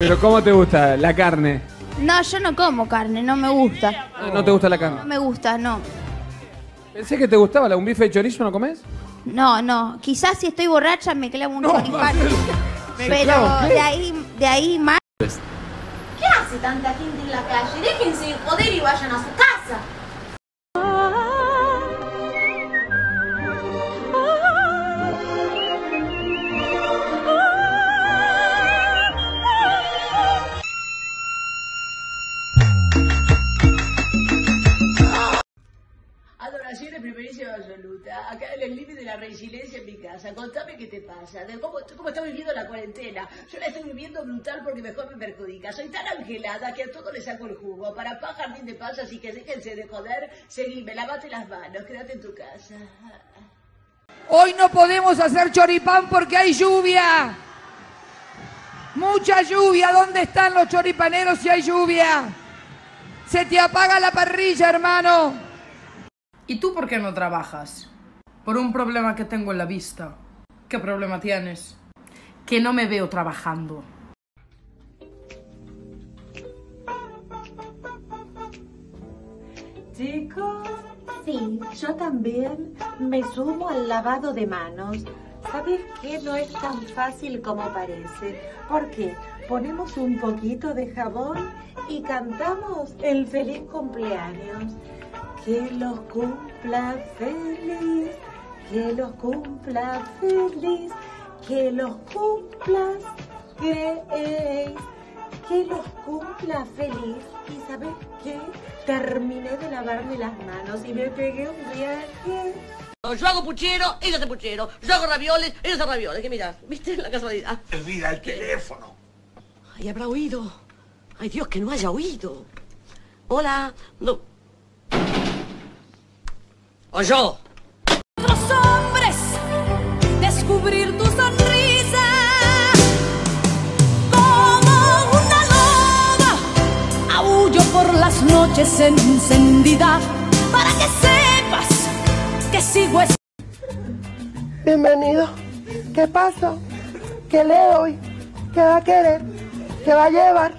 Pero ¿cómo te gusta la carne? No, yo no como carne, no me gusta. Ah, ¿No te gusta la No carne? me gusta, no. Pensé que te gustaba la un bife de chorizo, ¿no comes? No, no. Quizás si estoy borracha me clavo un No, choripán. Pero qué? de ahí, de ahí más. ¿Qué hace tanta gente en la calle? Déjense de joder y vayan a su casa. Acá en el límite de la resiliencia en mi casa. Contame qué te pasa. De cómo, cómo estás viviendo la cuarentena. Yo la estoy viviendo brutal porque mejor me perjudica. Soy tan angelada que a todo le saco el jugo. Para paz, jardín de paz, así que déjense de joder. Seguime, lavate las manos. Quédate en tu casa. Hoy no podemos hacer choripán porque hay lluvia. Mucha lluvia. ¿Dónde están los choripaneros si hay lluvia? Se te apaga la parrilla, hermano. ¿Y tú por qué no trabajas? Por un problema que tengo en la vista. ¿Qué problema tienes? Que no me veo trabajando. Chicos, sí, yo también me sumo al lavado de manos. ¿Sabes qué? No es tan fácil como parece. ¿Por qué? Ponemos un poquito de jabón y cantamos el feliz cumpleaños. Que los cumpla feliz, que los cumpla feliz, que los cumplas Grace, que los cumpla feliz. ¿Y sabes qué? Terminé de lavarme las manos y me pegué un viaje. Yo hago puchero, ella hace puchero. Yo hago ravioles, ella hace ravioles. ¿Qué miras? ¿Viste la casualidad? Mira el teléfono. Ay, habrá oído. Ay, Dios, que no haya oído. Hola. No. O yo. Noches encendida. Para que sepas que sigo es Bienvenido. ¿Qué pasa? ¿Qué le doy? ¿Qué va a querer? ¿Qué va a llevar?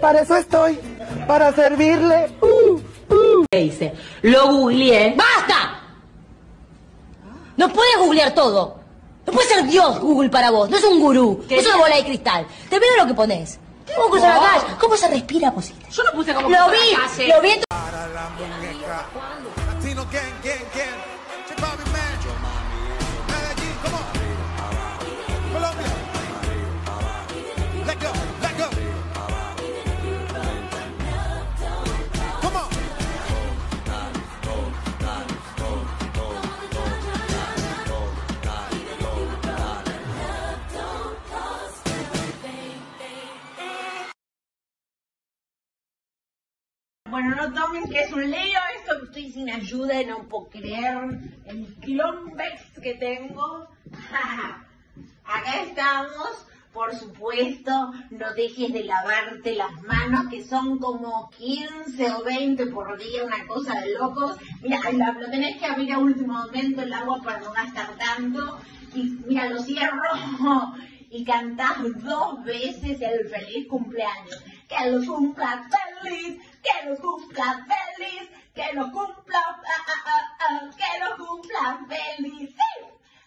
Para eso estoy. Para servirle. Uh, uh. dice? Lo googleé. ¡Basta! No puedes googlear todo. No puede ser Dios Google para vos. No es un gurú. No es una bola de cristal. Te veo lo que pones. ¿Cómo cruzar la calle? ¿Cómo se respira, Posita? Yo no puse como Lo vi, la calle. lo vi en tu- no tomen que es un lío esto, que estoy sin ayuda y no puedo creer el clombex que tengo. Acá estamos, por supuesto, no dejes de lavarte las manos, que son como 15 o 20 por día, una cosa de locos. Mira, lo tenés que abrir a último momento el agua para no gastar tanto. Y mira, lo cierro y cantás dos veces el feliz cumpleaños. Que lo cumpla feliz, que lo cumpla feliz, que lo cumpla, ah, ah, ah, ah, que lo cumpla feliz. ¡Sí!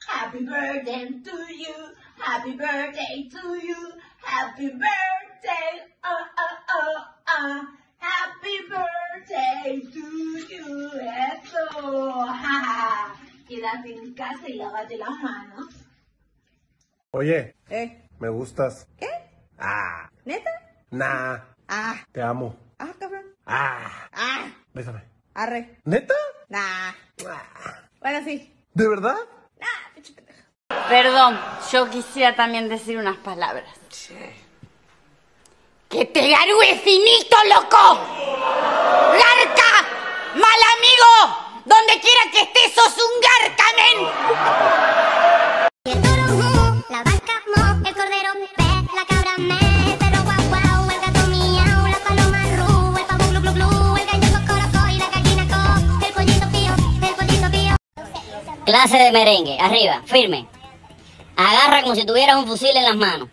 Happy birthday to you, happy birthday to you, happy birthday, ah, ah, ah, ah. Happy birthday to you, eso, ja, ja. Quédate en casa y lávate las manos. Oye, ¿Eh? me gustas. ¿Qué? Ah, ¿Neta? nah. Ah, Te amo. Ah. Ah, Ah, bésame. arre. ¿Neta? Nah. Bueno, sí. ¿De verdad? Perdón, yo quisiera también decir unas palabras. ¡Que te garúe finito, loco! ¡Garca! ¡Mal amigo! Donde quiera que estés, sos un garca, men. Clase de merengue, arriba, firme. Agarra como si tuvieras un fusil en las manos.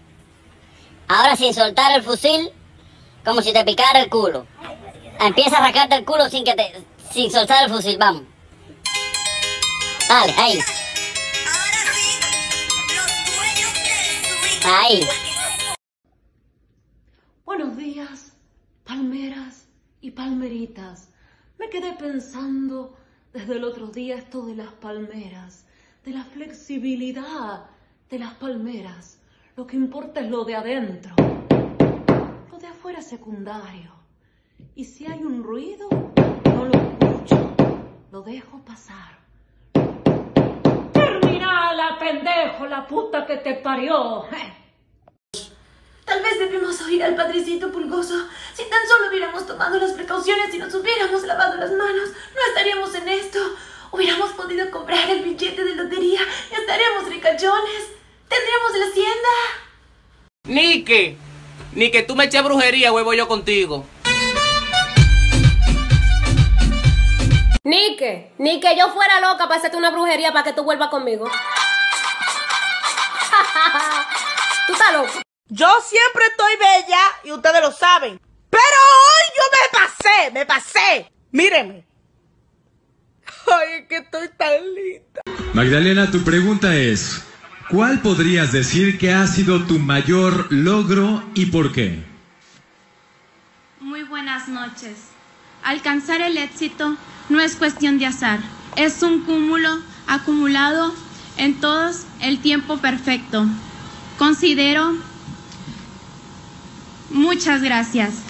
Ahora sin soltar el fusil, como si te picara el culo. Empieza a arrancarte el culo sin que te, sin soltar el fusil, vamos. Dale, ahí. Ahí. Buenos días, palmeras y palmeritas. Me quedé pensando desde el otro día esto de las palmeras, de la flexibilidad de las palmeras. Lo que importa es lo de adentro. Lo de afuera es secundario. Y si hay un ruido, no lo escucho. Lo dejo pasar. Terminala, pendejo, la puta que te parió. Tal vez debemos oír al padrecito pulgoso. Hubiéramos tomado las precauciones y nos hubiéramos lavado las manos, no estaríamos en esto. Hubiéramos podido comprar el billete de lotería y estaríamos ricachones. Tendríamos la hacienda. Ni que, ni que tú me eches brujería, huevo yo contigo. Ni que, ni que yo fuera loca para hacerte una brujería para que tú vuelvas conmigo. tú estás loco. Yo siempre estoy bella y ustedes lo saben. Pero hoy yo me pasé, me pasé. Mírenme. Ay, es que estoy tan linda. Magdalena, tu pregunta es, ¿cuál podrías decir que ha sido tu mayor logro y por qué? Muy buenas noches. Alcanzar el éxito no es cuestión de azar, es un cúmulo acumulado en todos el tiempo perfecto. Considero... Muchas gracias.